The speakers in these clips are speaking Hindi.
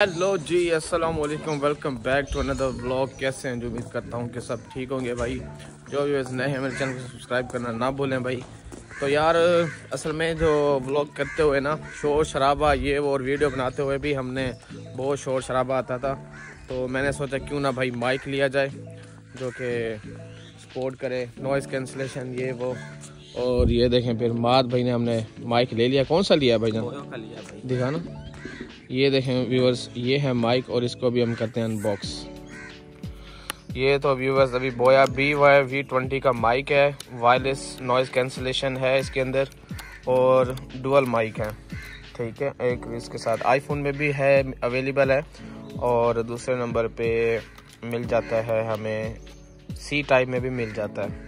हेलो जी अस्सलाम वालेकुम welcome back to another blog. कैसे हैं? जो उम्मीद करता हूँ कि सब ठीक होंगे भाई। जो भी वैसे नए हैं मेरे चैनल को सब्सक्राइब करना ना भूलें भाई। तो यार असल में जो ब्लॉग करते हुए ना शोर शराबा ये वो और वीडियो बनाते हुए भी हमने बहुत शोर शराबा आता था। तो मैंने सोचा क्यों ना भाई माइक लिया जाए जो कि सपोर्ट करे नॉइज़ कैंसलेशन ये वो। और ये देखें फिर माद भाई ने हमने माइक ले लिया। कौन सा लिया भाई जान? दिखा ना ये देखें व्यूवर्स ये है माइक और इसको भी हम करते हैं अनबॉक्स ये तो व्यूवर्स अभी Boya B Y V twenty का माइक है वायरलेस नॉइज़ कैंसलेशन है इसके अंदर, और डुअल माइक है, ठीक है? एक इसके साथ आईफोन में भी है अवेलेबल है, और दूसरे नंबर पे मिल जाता है, हमें सी टाइप में भी मिल जाता है।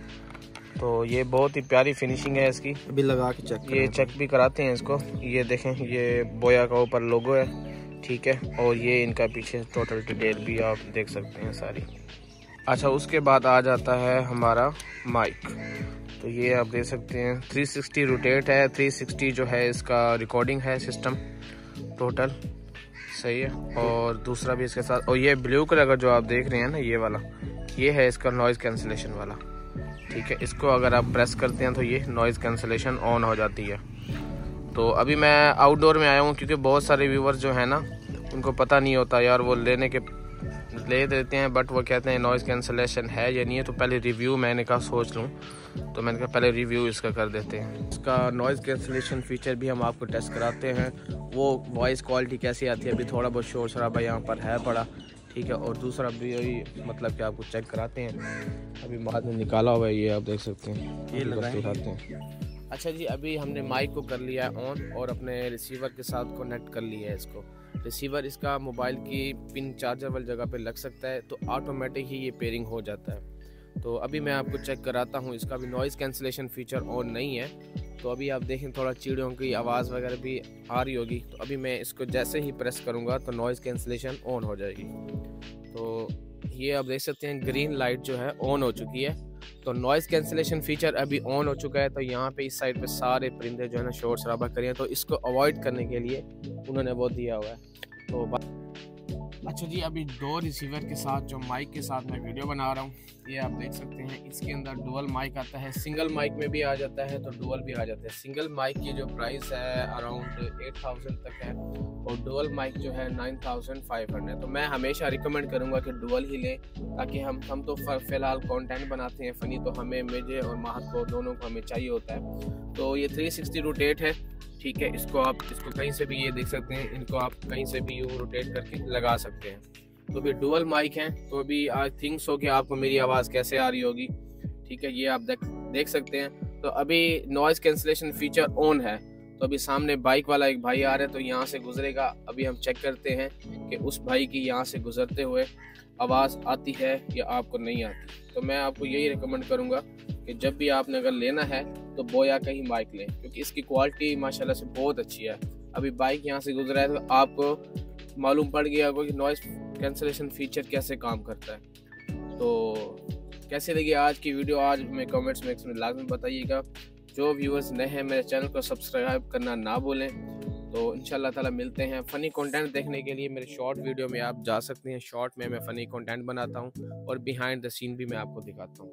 तो ये बहुत ही प्यारी फिनिशिंग है इसकी। अभी लगा के चेक ये चेक भी कराते हैं इसको। ये देखें ये बोया का ऊपर लोगो है ठीक है? और ये इनका पीछे टोटल डिटेल भी आप देख सकते हैं सारी। अच्छा उसके बाद आ जाता है हमारा माइक तो ये आप देख सकते हैं 360 रोटेट है। 360 जो है इसका रिकॉर्डिंग है सिस्टम टोटल सही है? और दूसरा भी इसके साथ और ये ब्लू कलर का जो आप देख रहे हैं ना ये वाला ये है इसका नॉइज़ कैंसिलेशन वाला। ठीक है, इसको अगर आप प्रेस करते हैं तो ये नॉइज़ कैंसलेशन ऑन हो जाती है। तो अभी मैं आउटडोर में आया हूँ क्योंकि बहुत सारे व्यूवर्स जो है ना, उनको पता नहीं होता यार, वो लेने के, ले देते हैं बट वो कहते हैं नॉइज़ कैंसलेशन है या नहीं है तो पहले रिव्यू मैंने कहा सोच लूँ। तो मैंने कहा पहले रिव्यू इसका कर देते हैं। इसका नॉइज़ कैंसलेशन फीचर भी हम आपको टेस्ट कराते हैं। वो वॉइस क्वालिटी कैसी आती है, अभी थोड़ा बहुत शोर शराबा यहाँ पर है पड़ा ठीक है और दूसरा भी यही मतलब कि आपको चेक कराते हैं। अभी बाद में निकाला हुआ है ये आप देख सकते हैं। ये दिखाते हैं। अच्छा जी अभी हमने माइक को कर लिया है ऑन और अपने रिसीवर के साथ कनेक्ट कर लिया है इसको। रिसीवर इसका मोबाइल की पिन चार्जर वाली जगह पे लग सकता है तो ऑटोमेटिक ही ये पेयरिंग हो जाता है। तो अभी मैं आपको चेक कराता हूँ इसका भी नॉइज़ कैंसिलेशन फीचर ऑन नहीं है। तो अभी आप देखें, थोड़ा चिड़ियों की आवाज़ वगैरह भी आ रही होगी। तो अभी मैं इसको जैसे ही प्रेस करूँगा तो नॉइज़ कैंसिलेशन ऑन हो जाएगी। तो ये आप देख सकते हैं ग्रीन लाइट जो है ऑन हो चुकी है। तो नॉइज़ कैंसिलेशन फीचर अभी ऑन हो चुका है तो यहाँ पे इस साइड पे सारे परिंदे जो है ना शोर शराबा करें। तो इसको अवॉइड करने के लिए उन्होंने वो दिया हुआ है। तो अच्छा जी, अभी दो रिसीवर के साथ, जो माइक के साथ मैं वीडियो बना रहा हूँ, ये आप देख सकते हैं, इसके अंदर डुअल माइक आता है सिंगल माइक में भी आ जाता है तो डुअल भी आ जाता है। सिंगल माइक की जो प्राइस है अराउंड एट थाउज़ेंड तक है, और डुअल माइक जो है नाइन थाउज़ेंड फाइव हंड्रेड तो मैं हमेशा रिकमेंड करूँगा कि डुअल ही लें, ताकि हम हम तो फ़िलहाल कॉन्टेंट बनाते हैं फ़नी तो हमें, मुझे और महत को, दोनों को हमें चाहिए होता है। तो ये थ्री सिक्सटी है ठीक है, इसको आप इसको कहीं से भी ये देख सकते हैं, इनको आप कहीं से भी यूँ रोटेट करके लगा सकते हैं। तो भी डुअल माइक हैं तो अभी आई थिंक सो कि आपको मेरी आवाज़ कैसे आ रही होगी। ठीक है, ये आप देख देख सकते हैं। तो अभी नॉइज़ कैंसिलेशन फीचर ऑन है। तो अभी सामने बाइक वाला एक भाई आ रहा है तो यहाँ से गुजरेगा। अभी हम चेक करते हैं कि उस भाई की यहाँ से गुजरते हुए आवाज़ आती है या आपको नहीं आती। तो मैं आपको यही रिकमेंड करूँगा कि जब भी आपने अगर लेना है तो बोया का ही बाइक लें, क्योंकि इसकी क्वालिटी माशाल्लाह से बहुत अच्छी है। अभी बाइक यहाँ से गुजरा है तो आपको मालूम पड़ गया होगा कि नॉइस कैंसलेशन फीचर कैसे काम करता है। तो कैसे लगी आज की वीडियो आज में कमेंट्स में लाजमी बताइएगा। जो व्यूअर्स नए हैं, मेरे चैनल को सब्सक्राइब करना ना भूलें। तो इन ताला मिलते हैं फ़नी कंटेंट देखने के लिए। मेरे शॉर्ट वीडियो में आप जा सकते हैं। शॉर्ट में मैं फ़नी कंटेंट बनाता हूँ और बिहाइंड द सीन भी मैं आपको दिखाता हूँ।